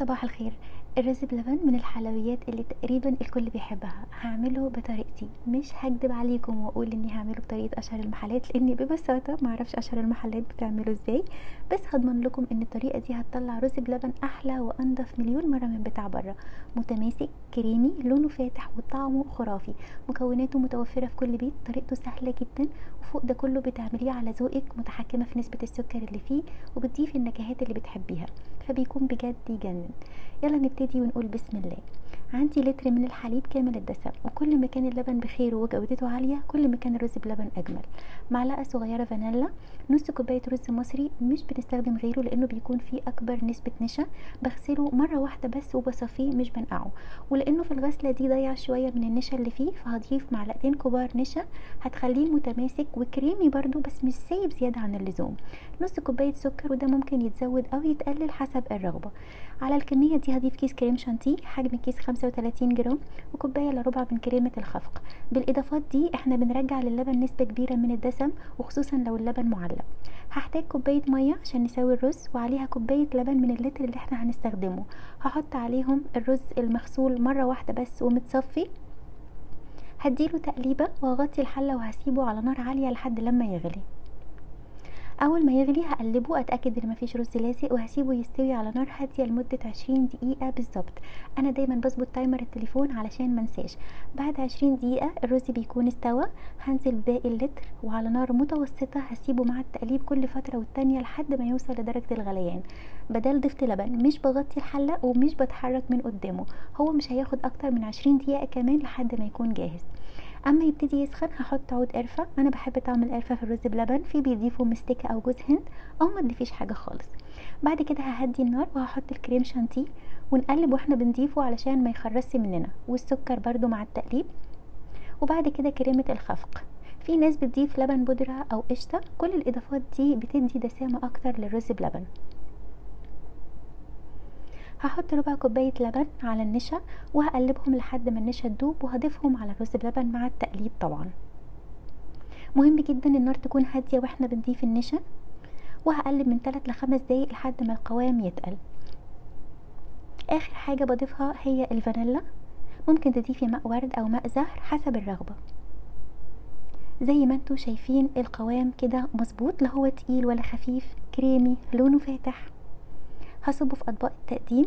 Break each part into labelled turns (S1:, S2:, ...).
S1: صباح الخير. الرز بلبن من الحلويات اللي تقريبا الكل بيحبها. هعمله بطريقتي. مش هكدب عليكم واقول إني هعمله بطريقة أشهر المحلات لإني ببساطه معرفش أشهر المحلات بتعمله إزاي بس هضمن لكم إن الطريقة دي هتطلع رز بلبن أحلى وأنضف مليون مرة من بتاع بره. متماسك كريمي لونه فاتح وطعمه خرافي. مكوناته متوفرة في كل بيت طريقته سهلة جدا وفوق ده كله بتعمليه على ذوقك متحكمة في نسبة السكر اللي فيه وبتضيفي النكهات اللي بتحبيها. فبيكون بجد يجنن. يلا نبتدي ونقول بسم الله. عندي لتر من الحليب كامل الدسم وكل ما كان اللبن بخير وجودته عالية كل ما كان الرز بلبن أجمل. معلقة صغيرة فانيلا نص كوباية رز مصري مش بنستخدم غيره لأنه بيكون فيه أكبر نسبة نشا. بغسله مرة واحدة بس وبصفيه مش بنقعه. ولأنه في الغسلة دي ضيع شوية من النشا اللي فيه فهضيف معلقتين كبار نشا هتخليه متماسك وكريمي برده بس مش سايب زيادة عن اللزوم. نص كوباية سكر وده ممكن يتزود أو يتقلل حسب الرغبة. على الكمية دي هضيف كيس كريم شانتيه حجم الكيس 35 جرام وكوباية إلا ربع من كريمة الخفق. بالإضافات دي إحنا بنرجع للبن نسبة كبيرة من الدسم وخصوصا لو اللبن معلب هحتاج كوباية مية عشان نسوي الرز وعليها كوباية لبن من اللتر اللي إحنا هنستخدمه. هحط عليهم الرز المغسول مرة واحدة بس ومتصفي. هديله تقليبة واغطي الحلة وهسيبه على نار عالية لحد لما يغلي. أول ما يغلي هقلبه أتأكد إن مفيش رز لازق وهسيبه يستوي على نار هادية لمدة عشرين دقيقة بالظبط. أنا دايما بظبط تايمر التليفون علشان منساش بعد عشرين دقيقة الرز بيكون استوى. هنزل باقي اللتر وعلى نار متوسطة هسيبه مع التقليب كل فترة والتانية لحد ما يوصل لدرجة الغليان. بدل ضفت لبن مش بغطي الحلة ومش بتحرك من قدامه. هو مش هياخد أكتر من عشرين دقيقة كمان لحد ما يكون جاهز. أما يبتدي يسخن هحط عود قرفة. أنا بحب طعم القرفة في الرز بلبن. في بيضيفوا مستكة أو جوز هند أو ما تضيفيش حاجة خالص. بعد كده ههدي النار وهحط الكريم شانتيه ونقلب وإحنا بنضيفه علشان ما يخرسش مننا. والسكر برده مع التقليب. وبعد كده كريمة الخفق. في ناس بتضيف لبن بودرة أو قشطة. كل الإضافات دي بتدي دسامة أكتر للرز بلبن. هحط ربع كوباية لبن على النشا وهقلبهم لحد ما النشا تدوب وهضيفهم على الرز بلبن مع التقليب طبعا. مهم جدا النار تكون هادية وإحنا بنضيف النشا وهقلب من 3 ل 5 دقايق لحد ما القوام يتقل. آخر حاجة بضيفها هي الفانيلا. ممكن تضيفي ماء ورد أو ماء زهر حسب الرغبة. زي ما أنتوا شايفين القوام كده مظبوط لا هو تقيل ولا خفيف كريمي لونه فاتح. هصبه في اطباق التقديم.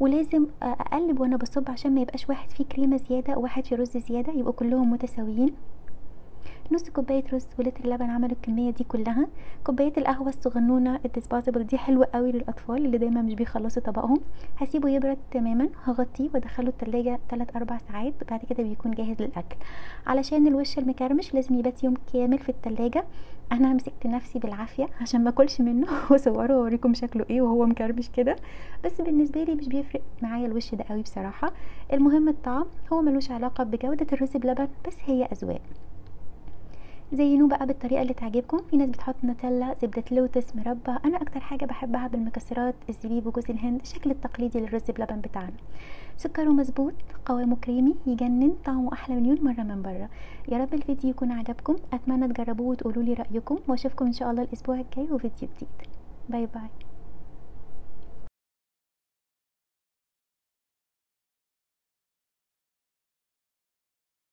S1: ولازم أقلب وأنا بصب عشان ما يبقاش واحد فيه كريمة زيادة وواحد فيه رز زيادة يبقوا كلهم متساويين. نص كوباية رز ولتر لبن عملوا الكمية دي كلها. كوباية القهوة الصغنونة الديسبوزبل دي حلوة قوي للأطفال اللي دايما مش بيخلصوا طبقهم. هسيبه يبرد تماما هغطيه وادخله التلاجة 3 4 ساعات بعد كده بيكون جاهز للأكل. علشان الوش المكرمش لازم يبات يوم كامل في التلاجة. أنا مسكت نفسي بالعافية عشان ما أكلش منه. واصوره واوريكم شكله إيه وهو مكرمش كده. بس بالنسبة لي مش بيفرق معايا الوش ده قوي بصراحة. المهم الطعم هو ملوش علاقة بجودة الرز بلبن بس هي أذواق. زينوه بقى بالطريقة اللي تعجبكم. في ناس بتحط نوتيلا زبدة لوتس مربى. أنا أكتر حاجة بحبها بالمكسرات الزبيب وجوز الهند الشكل التقليدي للرز بلبن بتاعنا. سكره مظبوط قوامه كريمي يجنن طعمه أحلى مليون مرة من بره يا رب الفيديو يكون عجبكم. أتمنى تجربوه وتقولوا لي رأيكم. وأشوفكم إن شاء الله الأسبوع الجاي وفيديو جديد. باي باي.